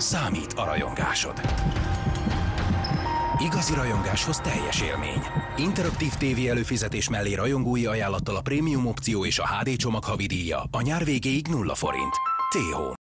Számít a rajongásod. Igazi rajongáshoz teljes élmény. Interaktív TV előfizetés mellé rajongói ajánlattal a prémium opció és a HD csomag havidíja a nyár végéig 0 forint. t